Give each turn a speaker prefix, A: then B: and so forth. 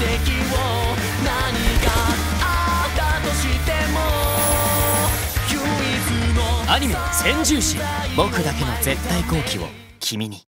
A: 何があったとしても唯一の
B: アニメ「先住士僕だけの絶対好機を君に」